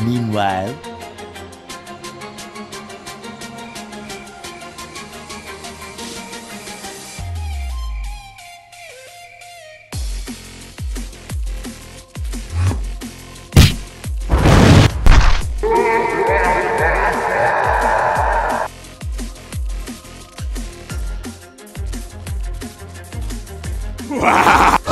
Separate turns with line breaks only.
Meanwhile, Wow!